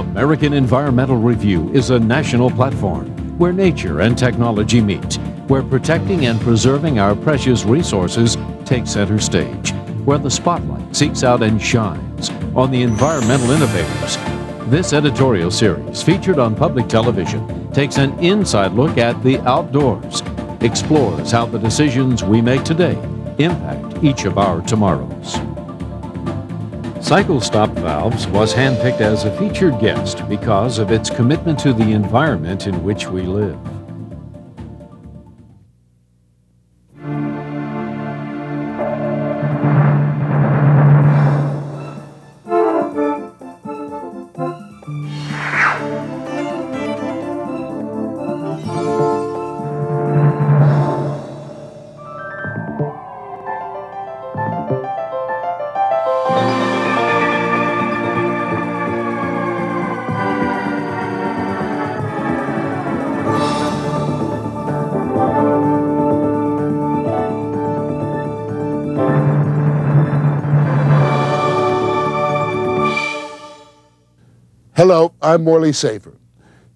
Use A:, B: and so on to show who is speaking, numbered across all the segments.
A: American Environmental Review is a national platform where nature and technology meet, where protecting and preserving our precious resources take center stage, where the spotlight seeks out and shines on the environmental innovators. This editorial series, featured on public television, takes an inside look at the outdoors, explores how the decisions we make today impact each of our tomorrows. Cycle Stop Valves was handpicked as a featured guest because of its commitment to the environment in which we live.
B: Hello, I'm Morley Safer.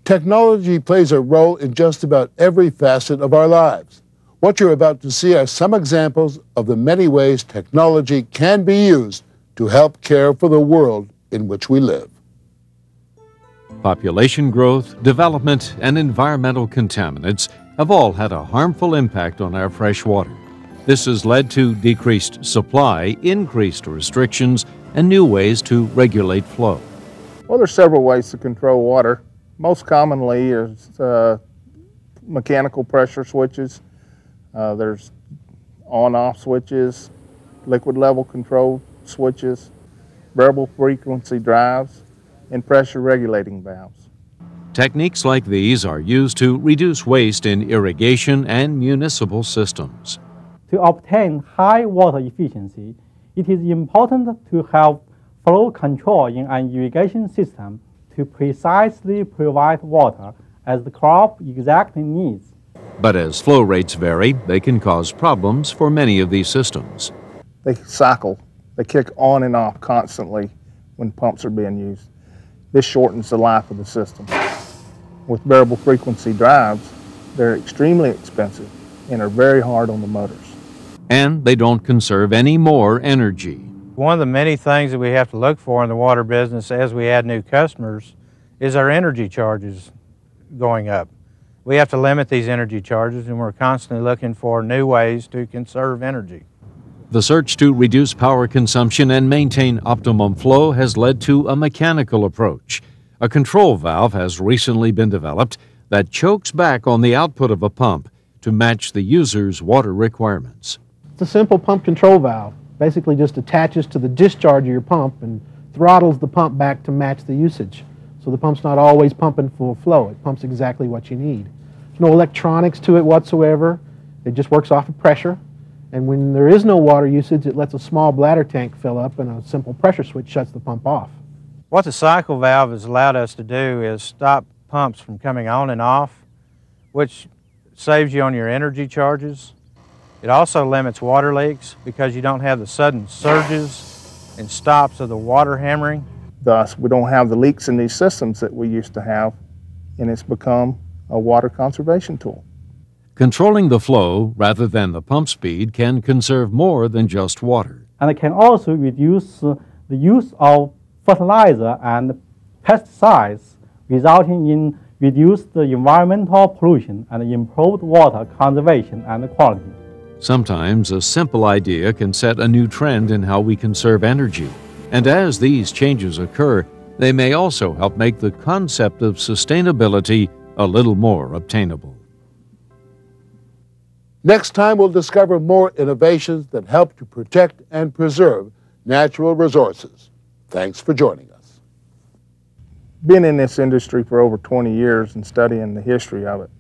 B: Technology plays a role in just about every facet of our lives. What you're about to see are some examples of the many ways technology can be used to help care for the world in which we live.
A: Population growth, development, and environmental contaminants have all had a harmful impact on our fresh water. This has led to decreased supply, increased restrictions, and new ways to regulate flow.
C: Well, there's several ways to control water. Most commonly is uh, mechanical pressure switches. Uh, there's on-off switches, liquid level control switches, variable frequency drives, and pressure regulating valves.
A: Techniques like these are used to reduce waste in irrigation and municipal systems.
D: To obtain high water efficiency, it is important to have flow control in an irrigation system to precisely provide water as the crop exactly needs.
A: But as flow rates vary, they can cause problems for many of these systems.
C: They cycle, they kick on and off constantly when pumps are being used. This shortens the life of the system. With variable frequency drives, they're extremely expensive and are very hard on the motors.
A: And they don't conserve any more energy.
E: One of the many things that we have to look for in the water business as we add new customers is our energy charges going up. We have to limit these energy charges and we're constantly looking for new ways to conserve energy.
A: The search to reduce power consumption and maintain optimum flow has led to a mechanical approach. A control valve has recently been developed that chokes back on the output of a pump to match the user's water requirements.
F: It's a simple pump control valve basically just attaches to the discharge of your pump and throttles the pump back to match the usage. So the pump's not always pumping full flow. It pumps exactly what you need. There's no electronics to it whatsoever. It just works off of pressure. And when there is no water usage, it lets a small bladder tank fill up and a simple pressure switch shuts the pump off.
E: What the cycle valve has allowed us to do is stop pumps from coming on and off, which saves you on your energy charges. It also limits water leaks because you don't have the sudden surges and stops of the water hammering.
C: Thus, we don't have the leaks in these systems that we used to have, and it's become a water conservation tool.
A: Controlling the flow rather than the pump speed can conserve more than just water.
D: And it can also reduce uh, the use of fertilizer and pesticides, resulting in reduced environmental pollution and improved water conservation and quality.
A: Sometimes a simple idea can set a new trend in how we conserve energy. And as these changes occur, they may also help make the concept of sustainability a little more obtainable.
B: Next time, we'll discover more innovations that help to protect and preserve natural resources. Thanks for joining us.
C: Been in this industry for over 20 years and studying the history of it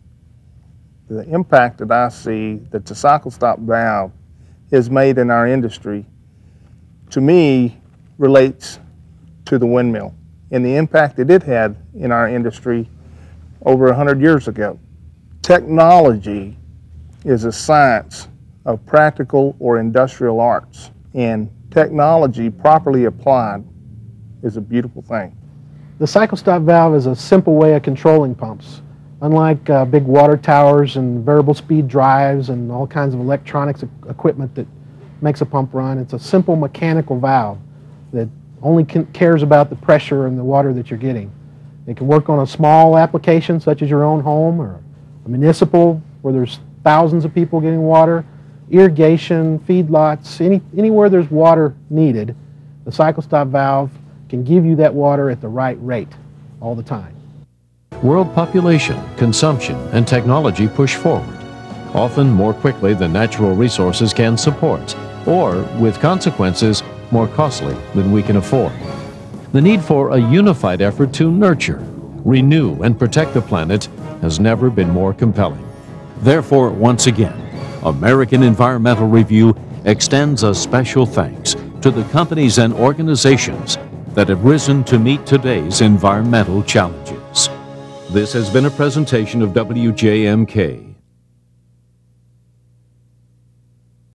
C: the impact that I see that the cycle stop valve has made in our industry, to me, relates to the windmill and the impact that it had in our industry over 100 years ago. Technology is a science of practical or industrial arts, and technology properly applied is a beautiful thing.
F: The cycle stop valve is a simple way of controlling pumps. Unlike uh, big water towers and variable speed drives and all kinds of electronics equipment that makes a pump run, it's a simple mechanical valve that only cares about the pressure and the water that you're getting. It can work on a small application such as your own home or a municipal where there's thousands of people getting water, irrigation, feedlots, any, anywhere there's water needed, the cycle stop valve can give you that water at the right rate all the time.
A: World population, consumption, and technology push forward, often more quickly than natural resources can support, or, with consequences, more costly than we can afford. The need for a unified effort to nurture, renew, and protect the planet has never been more compelling. Therefore, once again, American Environmental Review extends a special thanks to the companies and organizations that have risen to meet today's environmental challenges. This has been a presentation of WJMK.